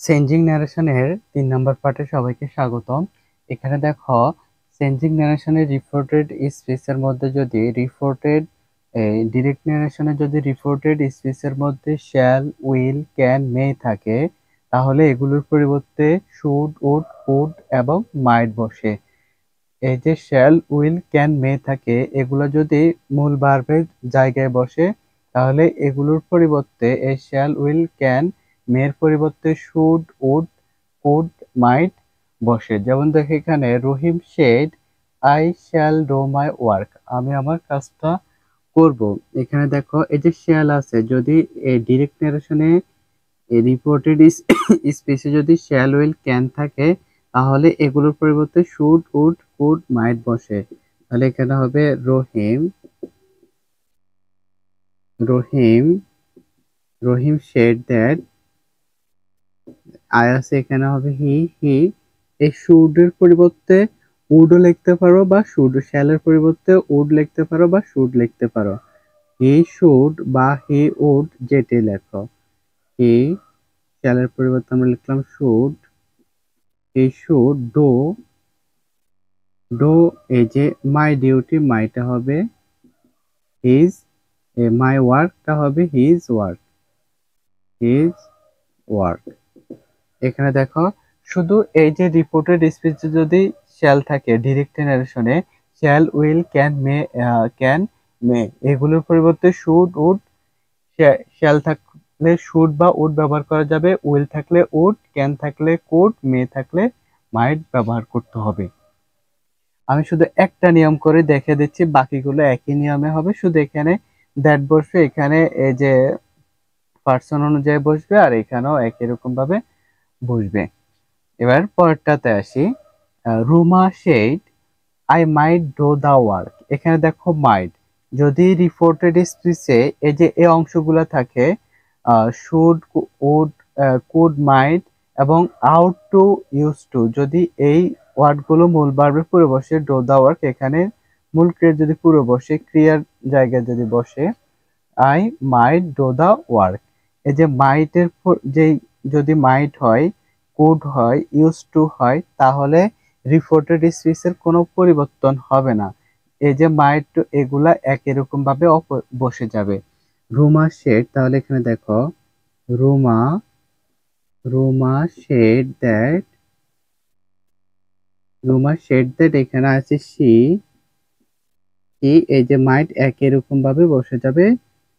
Changing ন্যারেশনের তিন নম্বর পার্টে সবাইকে স্বাগতম। এখানে দেখো চেঞ্জিং ন্যারেশনের রিপোর্টেড স্পেসের মধ্যে যদি রিপোর্টেড ডিরেক্ট ন্যারেশনে যদি রিপোর্টেড স্পেসের মধ্যে শ্যাল উইল ক্যান মে থাকে, তাহলে এগুলোর পরিবর্তে শুড উড উড এবং মাইট বসে। এই যে শ্যাল উইল ক্যান মে থাকে, এগুলো যদি মূল ভার্বের জায়গায় বসে, তাহলে এগুলোর পরিবর্তে এই শ্যাল উইল ক্যান মেয়ের পরিবর্তে শুড উড কুড মাইট বসে। যেমন দেখো এখানে, Rahim said I shall do my work আমি আমার কাজটা করব। এখানে দেখো, এই যে শ্যাল আছে, যদি এই ডিরেক্ট নারেশনে রিপোর্টেড স্পেসে যদি শ্যাল উইল ক্যান থাকে, তাহলে এগুলোর পরিবর্তে শুড উড কুড মাইট বসে। তাহলে এখানে হবে Rahim Rahim Rahim said that I আছে এখানে হবে হি হি। এই শুডের পরিবর্তে উডও লিখতে পারো বা শুড, শ্যালের পরিবর্তে উড লিখতে পারো বা শুড লিখতে পারো। হি শুড বা হি উড যেটি লেখো। হি, শ্যালের পরিবর্তে আমরা লিখলাম should. He should do do এই যে মাই ডিউটি মাইটা হবে হিজ মাই ওয়ার্কটা হবে হিজ ওয়ার্ক হিজ ওয়ার্ক। এখানে দেখো, শুধু এই যে রিপোর্টেড স্পিচ যদি শ্যাল থাকে direct নারেশনে shall will can may can may এগুলোর পরিবর্তে শুড উড শ্যাল থাকলে শুড বা উড ব্যবহার করা যাবে উইল থাকলে উড ক্যান থাকলে কুড মে থাকলে মাইট ব্যবহার করতে হবে। আমি শুধু একটা নিয়ম করে দেখে দিচ্ছি, বাকিগুলো একই নিয়মে হবে। শুধু এখানে দ্যাট বসবে, এখানে এই যে পার্সন অনুযায়ী বসবে, আর এখানেও একই রকম ভাবে বসবে এবার পরেরটাতে আসি। Ruma said I might do the work এখানে দেখো মাইট যদি রিপোর্টেড স্পিচে এই যে এই অংশগুলো থাকে শুড উড কুড মাইট এবং আউট টু ইউজ টু যদি এই ওয়ার্ডগুলো মূল বার্বের পুরো বসে ডো দা ওয়ার্ক এখানে মূল ক্রিয়া যদি পুরো বসে ক্রিয়ার জায়গায় যদি বসে I might do the work এই যে মাইটের যেই যদি মাইট হয় কুড হয় ইউজ টু হয়, তাহলে রিপোর্টেড স্পিচের কোনো পরিবর্তন হবে না। এই যে মাইট এগুলা একই রকম ভাবে বসে যাবে। রুমা শেড, তাহলে এখানে দেখো, Ruma Ruma said that Ruma said that এখানে আছে সি সি এই যে মাইট একই রকম ভাবে বসে যাবে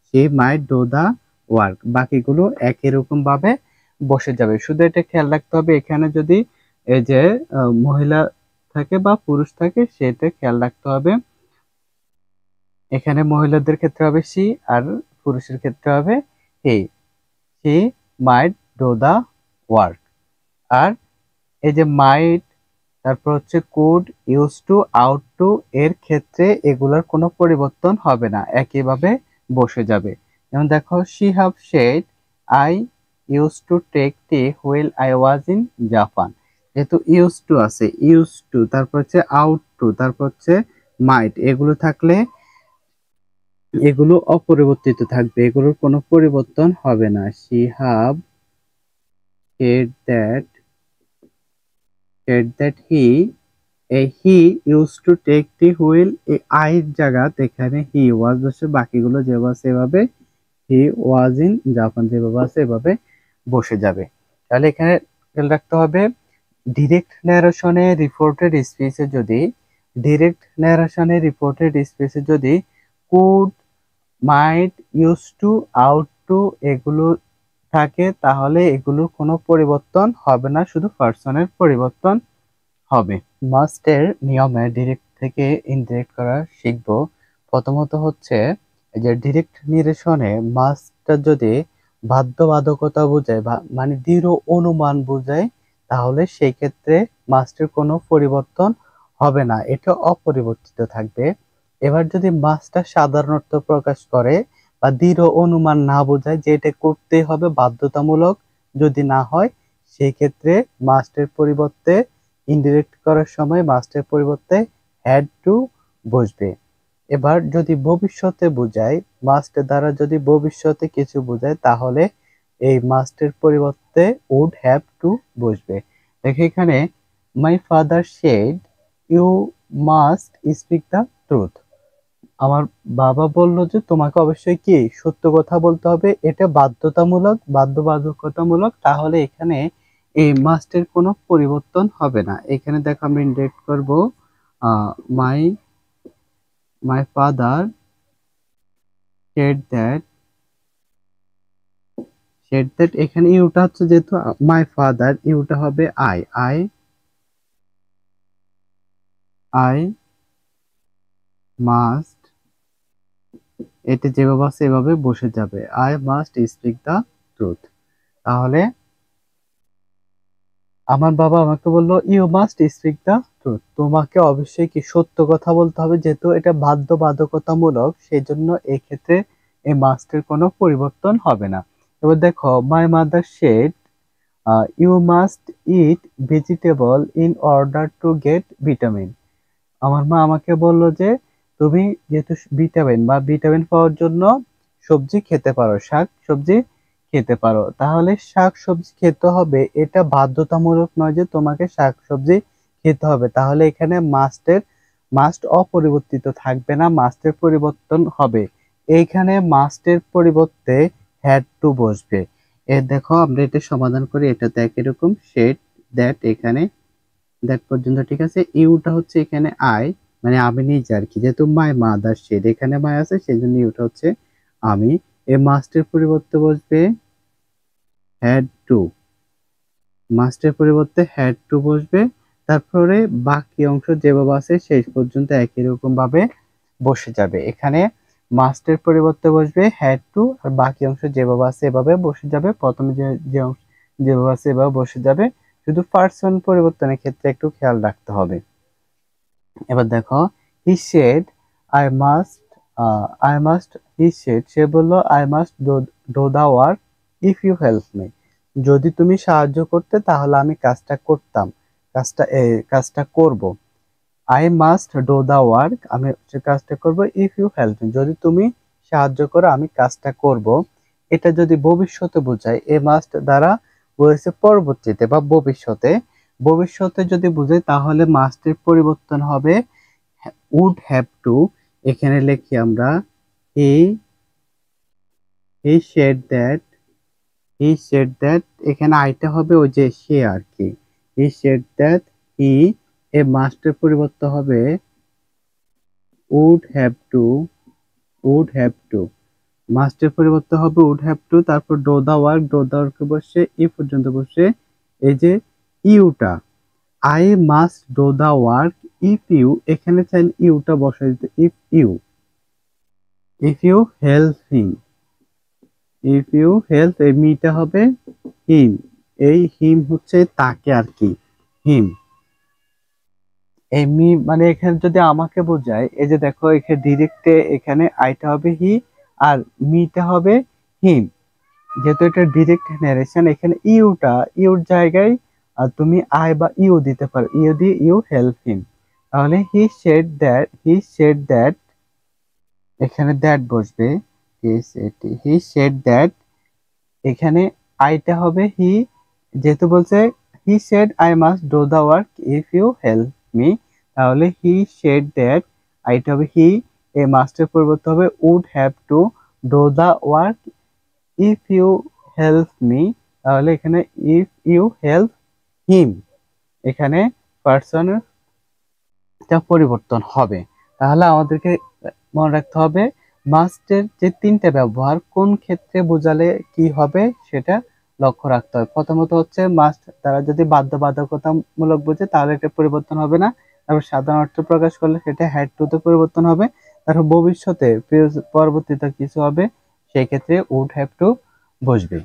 she might do the work বাকিগুলো একই রকম ভাবে বসে যাবে। শুধু এটা খেয়াল রাখতে হবে, এখানে যদি এই যে মহিলা থাকে বা পুরুষ থাকে, সেটা খেয়াল রাখতে হবে। এখানে মহিলাদের ক্ষেত্রে হবে সি আর পুরুষের ক্ষেত্রে হবে he she might do the work. আর এই যে মাইট, তারপর হচ্ছে could, use to, ought to, এর ক্ষেত্রে এগুলোর কোনো পরিবর্তন হবে না, একইভাবে বসে যাবে। যেমন দেখো she have said, I use to take tea while I was in Japan যেহেতু ইউজ টু আছে ইউজ টু তারপর হচ্ছে আউট টু তারপর হচ্ছে মাইট এগুলো থাকলে এগুলো অপরিবর্তিত থাকবে, এগুলোর কোনো পরিবর্তন হবে না। She have said that said that he, a he used to take the wheel এই আইর জায়গা এখানে হি ওয়াজ বসে বাকিগুলো যেভাবে, সেভাবে হি ওয়াজ ইন জাপান যেভাবে এভাবে বসে যাবে। তাহলে এখানে খেয়াল রাখতে হবে ডিরেক্ট ন্যারেশনে রিপোর্টেড স্পেসে যদি ডিরেক্ট ন্যারেশনে রিপোর্টেড স্পেসে যদি could might use to ought to এগুলো থাকে, তাহলে এগুলোর কোনো পরিবর্তন হবে না, শুধু পার্সনের পরিবর্তন হবে। মাস্টের নিয়মে ডিরেক্ট থেকে ইনডিরেক্ট করা শিখব। প্রথমত হচ্ছে যে ডিরেক্ট নিরেশনে মাস্টটা যদি বাধ্যবাধকতা বোঝায় মানে দৃঢ় অনুমান বোঝায়, তাহলে সেই ক্ষেত্রে মাস্টের কোনো পরিবর্তন হবে না, এটা অপরিবর্তিত থাকবে। এবার যদি মাছটা সাধারণত প্রকাশ করে বা দৃঢ় অনুমান না বোঝায় যে এটা করতে হবে বাধ্যতামূলক, যদি না হয় সেই ক্ষেত্রে মাস্টের পরিবর্তে ইনডিরেক্ট করার সময় মাস্টের পরিবর্তে হ্যাড টু বসবে। এবার যদি ভবিষ্যতে বোঝায় মাস্ট দ্বারা যদি ভবিষ্যতে কিছু বোঝায় তাহলে এই মাস্টের পরিবর্তে উড হ্যাভ টু বসবে দেখো এখানে my father said you must speak the truth আমার বাবা বলল যে, তোমাকে অবশ্যই কি সত্য কথা বলতে হবে? এটা বাধ্যতামূলক, বাধ্যবাধকতামূলক, তাহলে এখানে এই মাস্টের কোনো পরিবর্তন হবে না। এখানে দেখো আমি ইন্ডেক্ট করব my my father said that said that এখানে ইউটা হচ্ছে যেহেতু মাই ফাদার ইউটা হবে আই আই আই মাস্ট এটা যেভাবে আছে এভাবে বসে যাবে। I must speak the truth তাহলে আমার বাবা আমাকে বলল ইউ মাস্ট স্পিক দ্য তোমাকে অবশ্যই কি সত্য কথা বলতে হবে? যেহেতু এটা বাধ্যবাধকতামূলক সেই জন্য এই ক্ষেত্রে এই মাস্টের কোনো পরিবর্তন হবে না। এবার দেখো my mother said you must eat vegetable in order to get vitamin আমার মা আমাকে বলল যে, তুমি যেহেতু ভিটামিন বা ভিটামিন পাওয়ার জন্য সবজি খেতে পারো, শাক সবজি খেতে পারো, তাহলে শাক সবজি খেতে হবে। এটা বাধ্যতামূলক নয় যে তোমাকে শাক সবজি খেতে হবে। তাহলে এখানে মাস্টের মাস্ট অপরিবর্তিত থাকবে না মাস্টের পরিবর্তন হবে। এইখানে মাস্টের পরিবর্তে হ্যাড টু বসবে। এ দেখো, আমরা এটা সমাধান করি, এটা দেখ এরকম শেড দ্যাট এখানে দ্যাট পর্যন্ত, ঠিক আছে? ইউটা হচ্ছে এখানে আই মানে আমি নিজে আর কি, যেহেতু মাই মাদার শেড এখানে মাই আছে সেই জন্য ইউটা হচ্ছে আমি। এ মাস্টের পরিবর্তে বসবে হ্যাড টু মাস্টের পরিবর্তে হ্যাড টু বসবে। তারপরে বাকি অংশ যেভাবে আছে শেষ পর্যন্ত একই রকম ভাবে বসে যাবে। এখানে মাস্টের পরিবর্তে বসবে হ্যাড টু আর বাকি অংশ যেভাবে আছে এভাবে বসে যাবে। প্রথমে যে যে অংশ যেভাবে আছে এভাবে বসে যাবে। শুধু পার্সন পরিবর্তনের ক্ষেত্রে একটু খেয়াল রাখতে হবে। এবার দেখো he said I must I must he said সে বলল I must do the work if you help me যদি তুমি সাহায্য করতে, তাহলে আমি কাজটা করতাম। কাজটা কাজটা করব। I must do the work আমি সে কাজটা করব ইফ ইউ হেল্প যদি তুমি সাহায্য করো, আমি কাজটা করব। এটা যদি ভবিষ্যতে বোঝায় এ মাস্ট দ্বারা বলেছে পরবর্তীতে বা ভবিষ্যতে। ভবিষ্যতে যদি বুঝাই, তাহলে মাস্টের পরিবর্তন হবে। উড হ্যাভ টু এখানে লিখি আমরা he he said that he said that এখানে আইটা হবে ওই যে সে আর কি। হি শেড দ্যাট হি এ মাস্টের পরিবর্তন হবে would have to would have to মাস্টের পরিবর্তন হবে উড হ্যাভ টু তারপর do the work do the ওয়ার্কে বসে ই পর্যন্ত বসে, এই যে Yuta I must do the work if you এখানে চাইলে ইউটা বসাই দিতে if you if you help him if you help মিটা হবে হিম এই হিম হচ্ছে তাকে আর কি, হিম। মি মানে এখানে যদি আমাকে বোঝায়, এই যে দেখো এখানে ডিরেক্টে এখানে আইটা হবে হি আর মিটা হবে হিম। যেহেতু এটা ডিরেক্ট ন্যারেশন এখানে ইউটা ইউর জায়গায় আর তুমি আই বা ইউ দিতে পারো। ইউ দিয়ে ইউ হেল্প হিম তাহলে he said that he said that এখানে দ্যাট বসবে। হি শেড দ্যাট এখানে আইটা হবে হি যেহেতু বলছে he said I must do the work if you help me তাহলে হি শেড দ্যাট আইটা হবে হি এ মাস্টের পরিবর্তে হবে would have to do the work if you help me তাহলে এখানে ইফ ইউ হেল্প হিম এখানে পার্সনের পরিবর্তন হবে। তাহলে আমাদেরকে মনে রাখতে হবে মাস্টের যে তিনটে ব্যবহার, কোন ক্ষেত্রে বোঝালে কি হবে সেটা লক্ষ্য রাখতে হয়। প্রথমত হচ্ছে মাস্ট তারা যদি বাধ্যবাধকতামূলক বোঝে, তাহলে এটা পরিবর্তন হবে না। তারপর সাধারণ অর্থ প্রকাশ করলে সেটা হ্যাড টুতে পরিবর্তন হবে। তারপর ভবিষ্যতে পরবর্তীতে কিছু হবে সেই ক্ষেত্রে উড হ্যাভ টু বসবে